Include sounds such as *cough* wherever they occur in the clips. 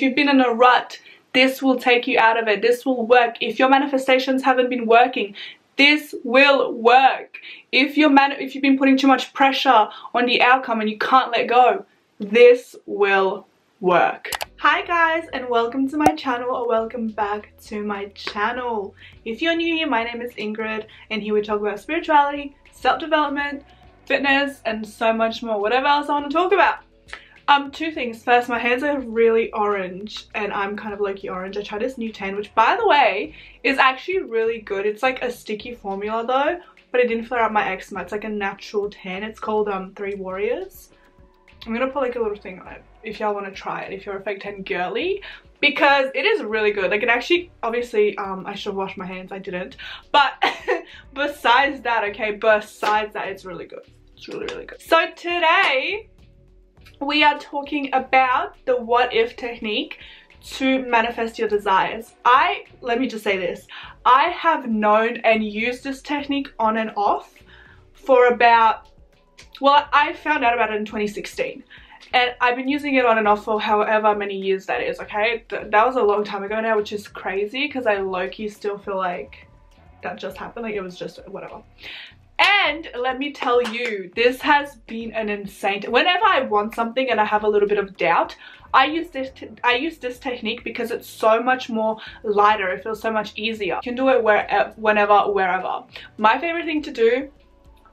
If you've been in a rut, this will take you out of it. This will work. If your manifestations haven't been working, this will work. If you're man if you've been putting too much pressure on the outcome and you can't let go, this will work. Hi guys and welcome to my channel or welcome back to my channel. If you're new here, my name is Ingrid and here we talk about spirituality, self-development, fitness and so much more. Whatever else I want to talk about. Um, two things. First, my hands are really orange and I'm kind of low-key orange. I tried this new tan, which by the way, is actually really good. It's like a sticky formula though, but it didn't flare out my eczema. It's like a natural tan. It's called um Three Warriors. I'm gonna put like a little thing on it if y'all want to try it, if you're a fake tan girly because it is really good like it actually obviously um i should wash my hands i didn't but *laughs* besides that okay besides that it's really good it's really really good so today we are talking about the what if technique to manifest your desires. I, let me just say this, I have known and used this technique on and off for about, well, I found out about it in 2016 and I've been using it on and off for however many years that is, okay? Th that was a long time ago now, which is crazy because I low-key still feel like that just happened, like it was just whatever. And let me tell you, this has been an insane, whenever I want something and I have a little bit of doubt, I use this I use this technique because it's so much more lighter. It feels so much easier. You can do it where, uh, whenever, wherever. My favorite thing to do,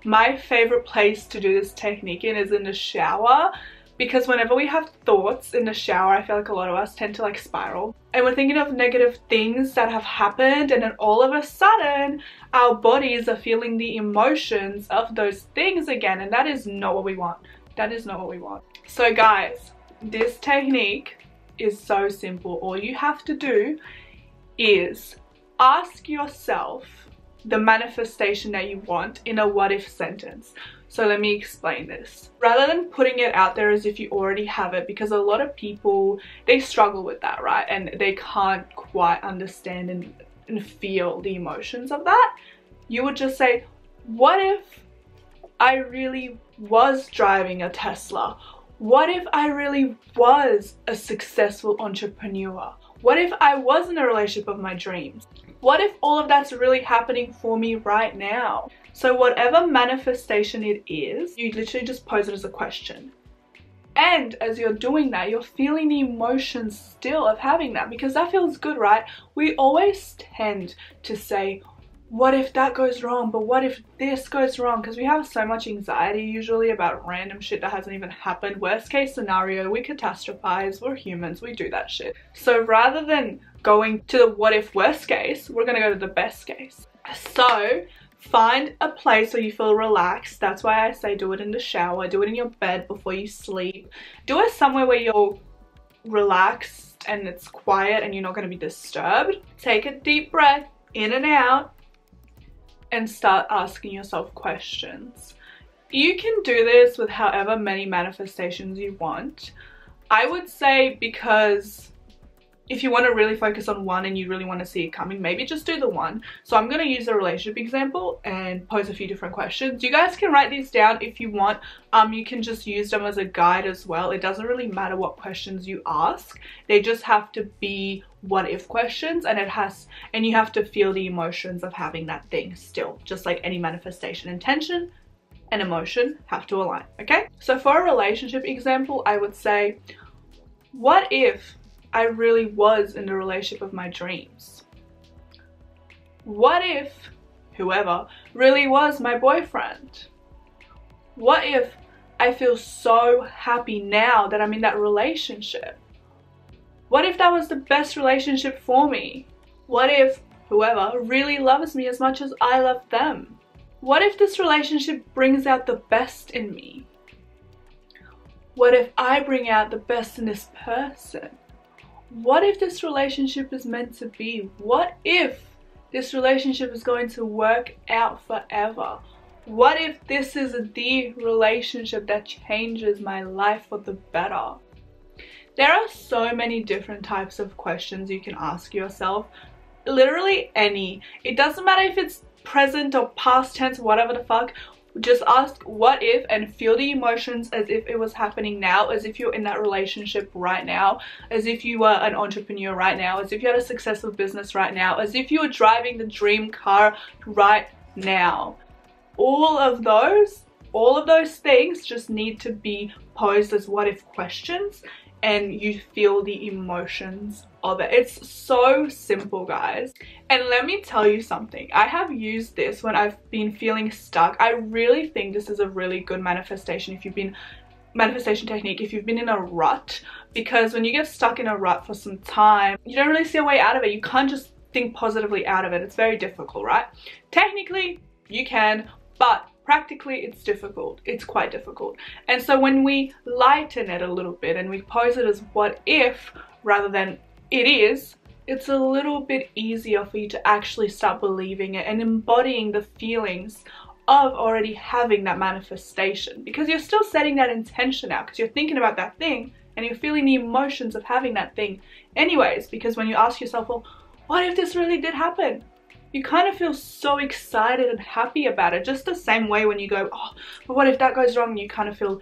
my favorite place to do this technique in is in the shower because whenever we have thoughts in the shower, I feel like a lot of us tend to like spiral. And we're thinking of negative things that have happened and then all of a sudden our bodies are feeling the emotions of those things again and that is not what we want. That is not what we want. So guys, this technique is so simple. All you have to do is ask yourself the manifestation that you want in a what if sentence. So let me explain this. Rather than putting it out there as if you already have it, because a lot of people, they struggle with that, right? And they can't quite understand and, and feel the emotions of that. You would just say, what if I really was driving a Tesla? What if I really was a successful entrepreneur? What if I was in a relationship of my dreams? What if all of that's really happening for me right now? So whatever manifestation it is, you literally just pose it as a question. And as you're doing that, you're feeling the emotions still of having that because that feels good, right? We always tend to say, what if that goes wrong? But what if this goes wrong? Because we have so much anxiety usually about random shit that hasn't even happened. Worst case scenario, we catastrophize. We're humans. We do that shit. So rather than going to the what if worst case, we're going to go to the best case. So Find a place where you feel relaxed. That's why I say do it in the shower. Do it in your bed before you sleep. Do it somewhere where you're relaxed and it's quiet and you're not going to be disturbed. Take a deep breath in and out and start asking yourself questions. You can do this with however many manifestations you want. I would say because if you want to really focus on one and you really want to see it coming, maybe just do the one. So I'm going to use a relationship example and pose a few different questions. You guys can write these down if you want. Um, you can just use them as a guide as well. It doesn't really matter what questions you ask. They just have to be what if questions and it has and you have to feel the emotions of having that thing still just like any manifestation intention and emotion have to align okay so for a relationship example i would say what if I really was in the relationship of my dreams? What if whoever really was my boyfriend? What if I feel so happy now that I'm in that relationship? What if that was the best relationship for me? What if whoever really loves me as much as I love them? What if this relationship brings out the best in me? What if I bring out the best in this person? What if this relationship is meant to be? What if this relationship is going to work out forever? What if this is the relationship that changes my life for the better? There are so many different types of questions you can ask yourself. Literally any. It doesn't matter if it's present or past tense, whatever the fuck. Just ask what if and feel the emotions as if it was happening now as if you're in that relationship right now as if you were an entrepreneur right now as if you had a successful business right now as if you were driving the dream car right now. All of those all of those things just need to be posed as what if questions and you feel the emotions of it. It's so simple, guys. And let me tell you something. I have used this when I've been feeling stuck. I really think this is a really good manifestation if you've been manifestation technique if you've been in a rut because when you get stuck in a rut for some time you don't really see a way out of it you can't just think positively out of it it's very difficult right technically you can but practically it's difficult. It's quite difficult. And so when we lighten it a little bit and we pose it as what if rather than it is it's a little bit easier for you to actually start believing it and embodying the feelings of already having that manifestation. Because you're still setting that intention out because you're thinking about that thing and you're feeling the emotions of having that thing anyways. Because when you ask yourself well what if this really did happen you kind of feel so excited and happy about it. Just the same way when you go, oh, but what if that goes wrong? And you kind of feel,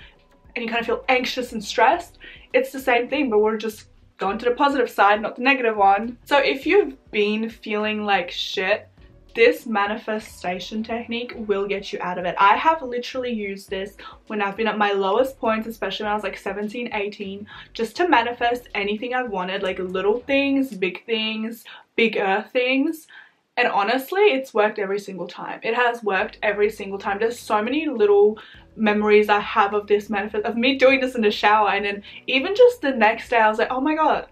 and you kind of feel anxious and stressed. It's the same thing, but we're just going to the positive side, not the negative one. So if you've been feeling like shit, this manifestation technique will get you out of it. I have literally used this when I've been at my lowest points, especially when I was like 17, 18, just to manifest anything I've wanted, like little things, big things, bigger things. And honestly, it's worked every single time. It has worked every single time. There's so many little memories I have of this manifest, of me doing this in the shower. And then even just the next day, I was like, oh my God,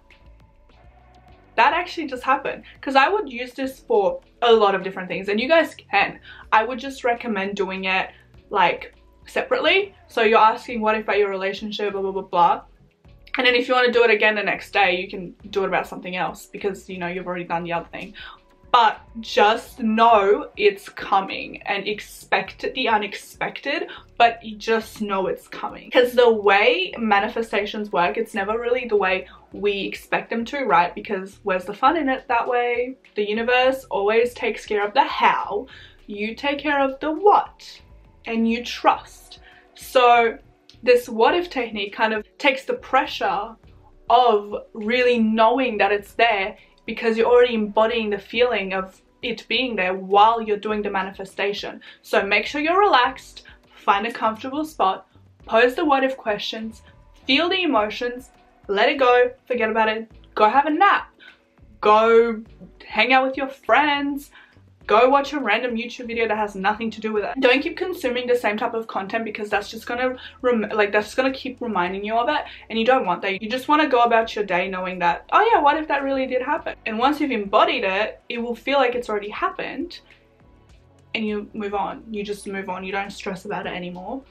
that actually just happened. Because I would use this for a lot of different things. And you guys can. I would just recommend doing it like separately. So you're asking what if about your relationship, blah, blah, blah, blah. And then if you want to do it again the next day, you can do it about something else because, you know, you've already done the other thing but just know it's coming and expect the unexpected but you just know it's coming. Because the way manifestations work it's never really the way we expect them to right? Because where's the fun in it that way? The universe always takes care of the how you take care of the what and you trust. So this what if technique kind of takes the pressure of really knowing that it's there because you're already embodying the feeling of it being there while you're doing the manifestation. So make sure you're relaxed, find a comfortable spot, pose the what if questions, feel the emotions, let it go, forget about it, go have a nap, go hang out with your friends, go watch a random YouTube video that has nothing to do with it. Don't keep consuming the same type of content because that's just gonna like that's gonna keep reminding you of it and you don't want that. You just want to go about your day knowing that oh yeah what if that really did happen and once you've embodied it it will feel like it's already happened and you move on. You just move on. You don't stress about it anymore.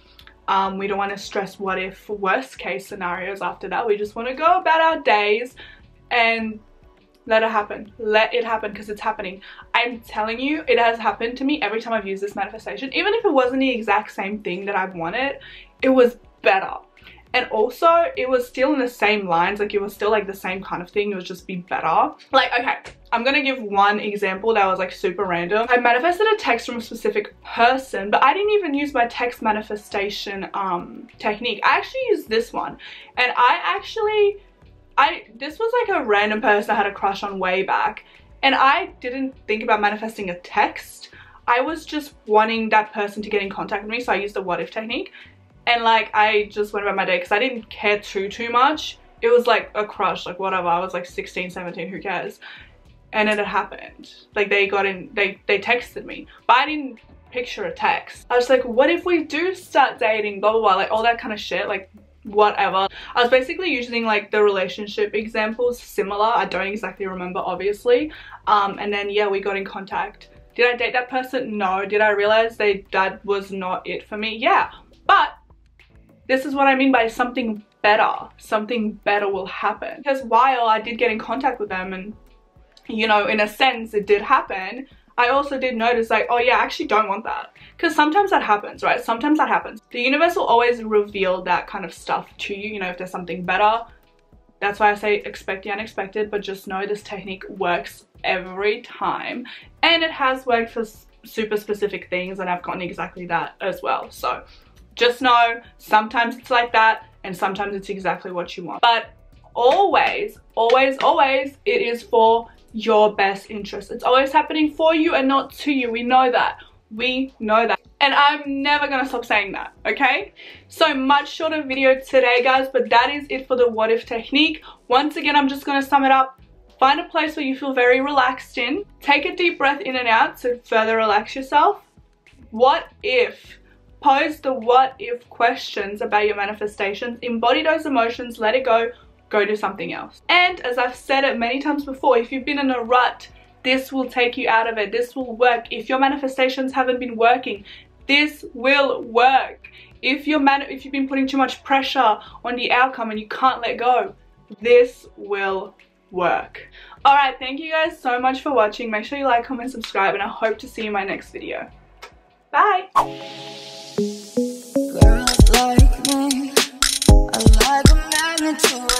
Um, we don't want to stress what if worst case scenarios after that. We just want to go about our days and let it happen. Let it happen because it's happening. I'm telling you it has happened to me every time i've used this manifestation. Even if it wasn't the exact same thing that I've wanted it was better. And also it was still in the same lines like it was still like the same kind of thing. It was just be better. Like okay i'm gonna give one example that was like super random. I manifested a text from a specific person but i didn't even use my text manifestation um technique. I actually used this one. And i actually I this was like a random person I had a crush on way back and I didn't think about manifesting a text. I was just wanting that person to get in contact with me so I used the what if technique and like I just went about my day because I didn't care too too much. It was like a crush like whatever I was like 16 17 who cares and then it happened like they got in they they texted me but I didn't picture a text. I was like what if we do start dating blah blah blah like all that kind of shit like whatever. I was basically using like the relationship examples similar. I don't exactly remember obviously. Um, and then yeah, we got in contact. Did I date that person? No. Did I realize they that was not it for me? Yeah. But this is what I mean by something better. Something better will happen. Because while I did get in contact with them and you know, in a sense it did happen, I also did notice like, oh yeah, I actually don't want that. Because sometimes that happens, right? Sometimes that happens. The universe will always reveal that kind of stuff to you, you know, if there's something better. That's why I say expect the unexpected, but just know this technique works every time. And it has worked for super specific things and I've gotten exactly that as well. So just know sometimes it's like that and sometimes it's exactly what you want. But always, always, always it is for your best interest. It's always happening for you and not to you. We know that. We know that. And I'm never gonna stop saying that, okay? So much shorter video today, guys, but that is it for the what if technique. Once again, I'm just gonna sum it up. Find a place where you feel very relaxed in. Take a deep breath in and out to further relax yourself. What if? Pose the what if questions about your manifestations. Embody those emotions, let it go, go do something else. And as I've said it many times before, if you've been in a rut, this will take you out of it. This will work. If your manifestations haven't been working, this will work. If you're man if you've been putting too much pressure on the outcome and you can't let go, this will work. Alright, thank you guys so much for watching. Make sure you like, comment, subscribe, and I hope to see you in my next video. Bye! Girls like me, I like a